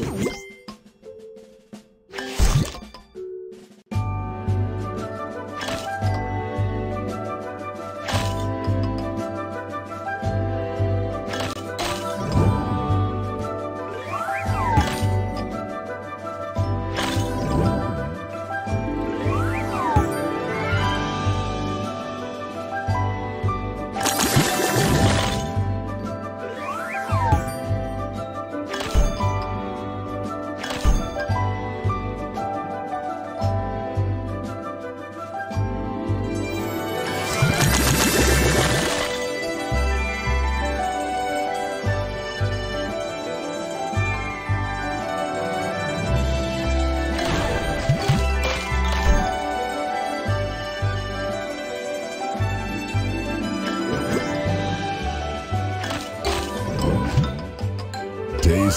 Yeah.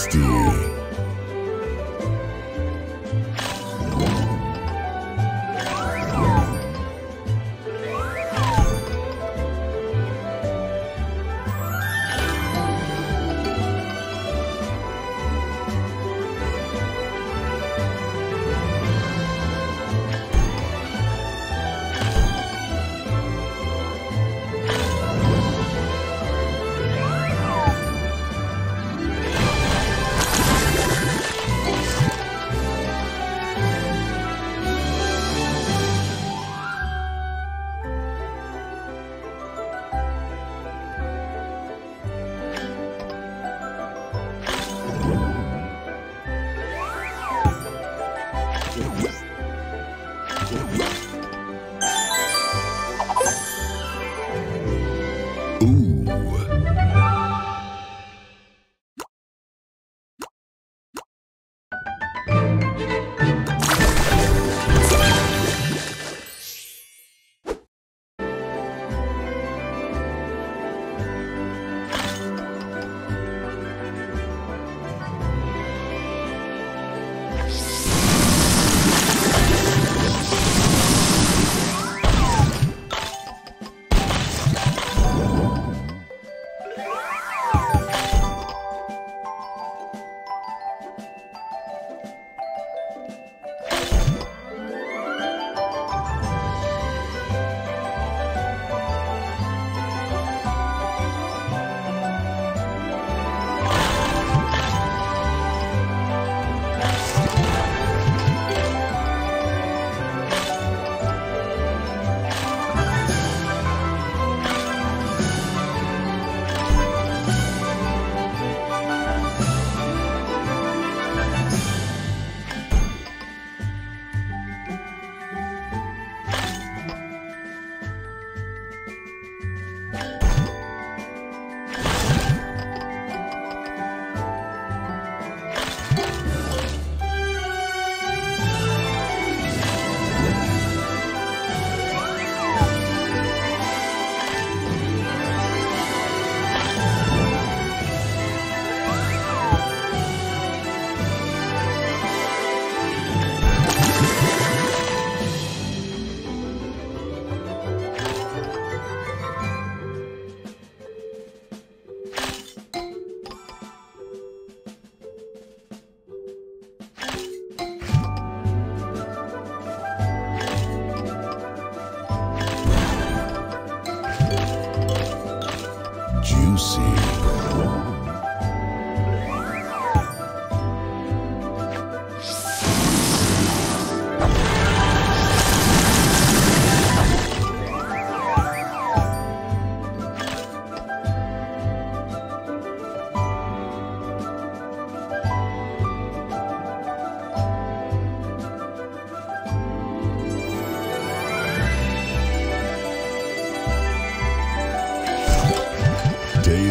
Tasty.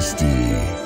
Tasty.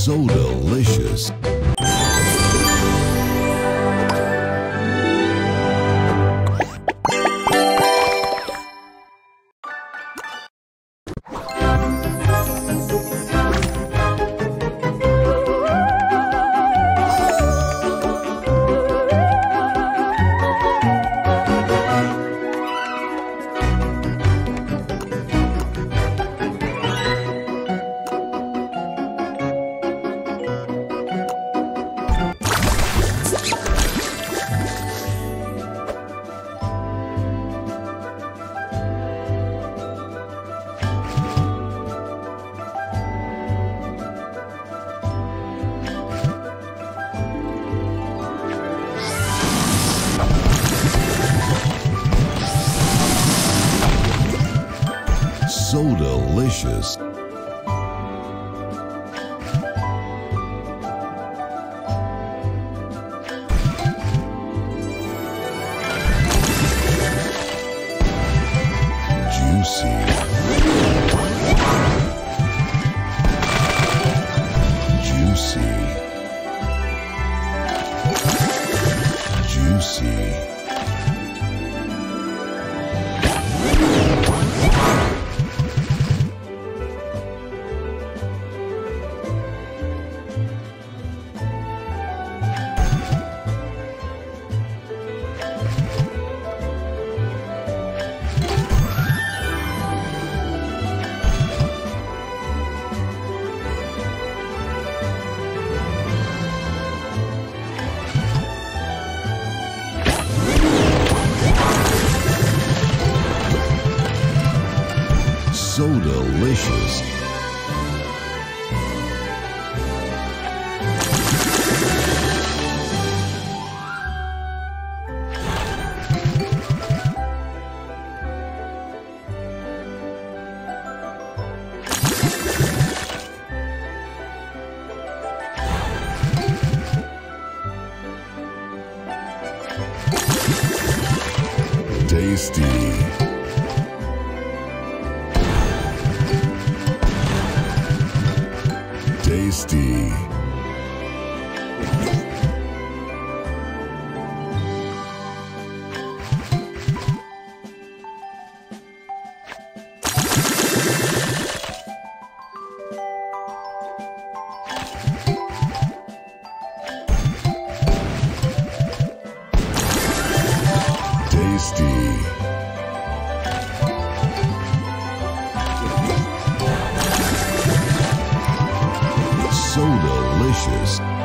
So delicious. Delicious. Tasty. Tasty. Delicious.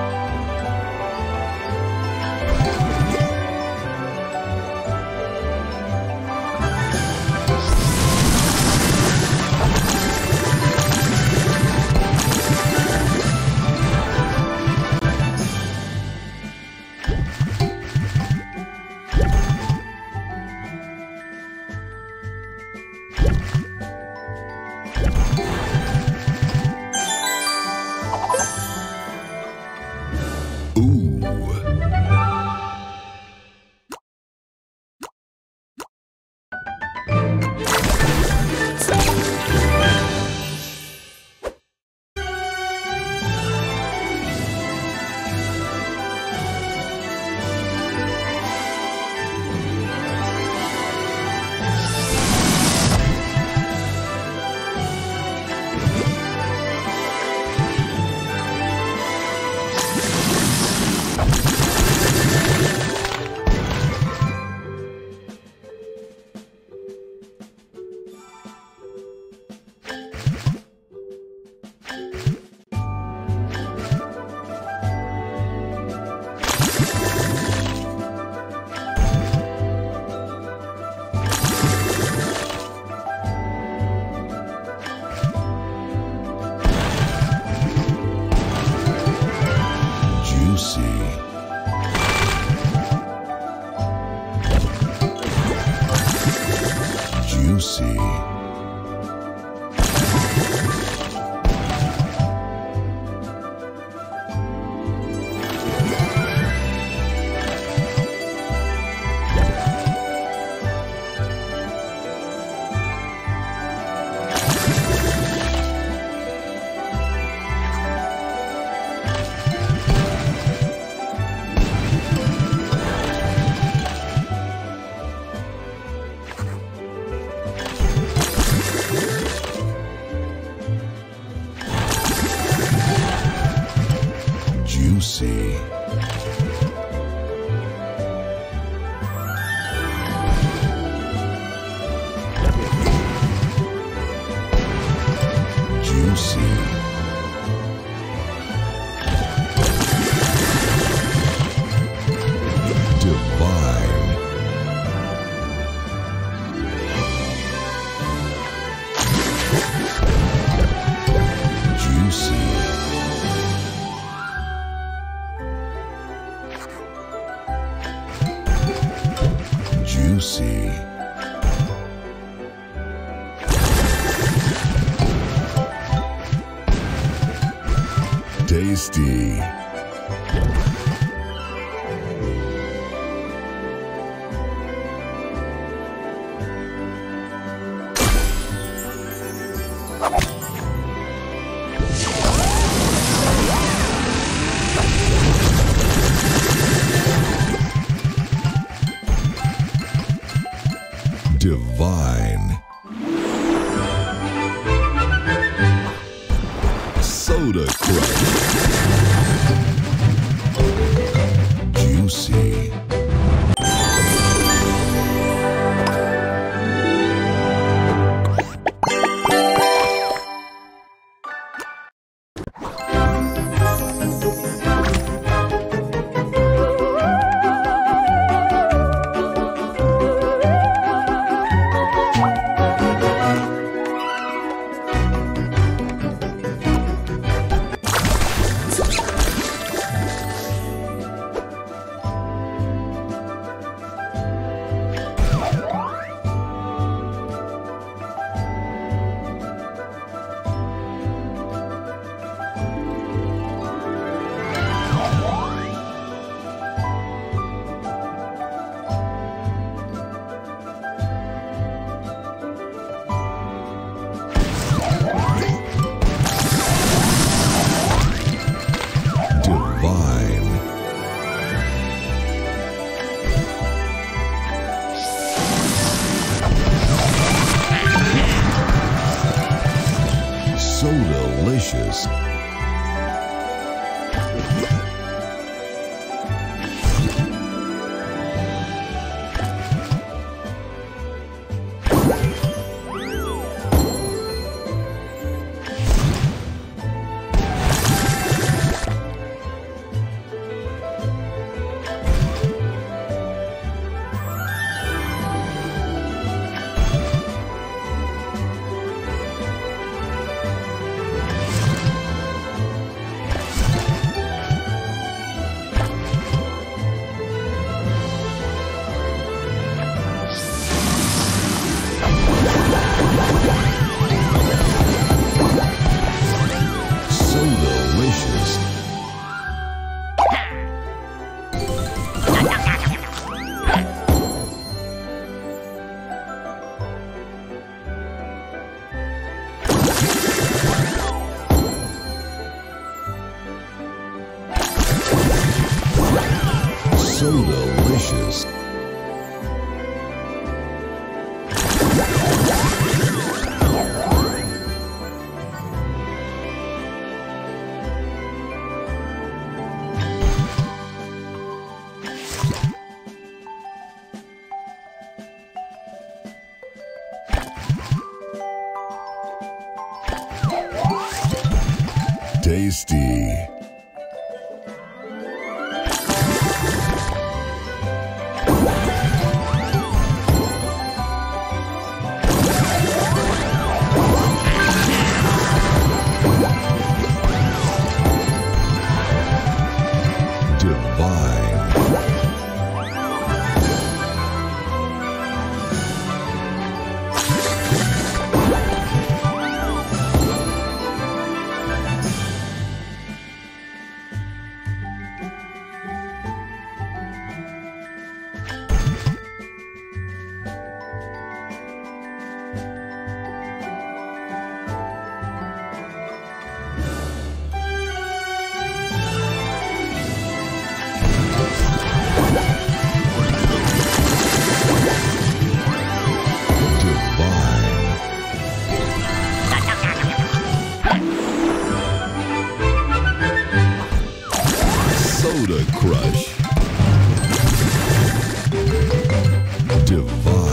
Tasty. Delicious. Soda Crush. Divine.